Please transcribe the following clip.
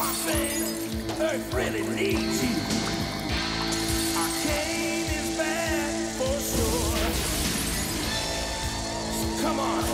Swamp Earth really needs you. Arcane is bad for sure. So come on.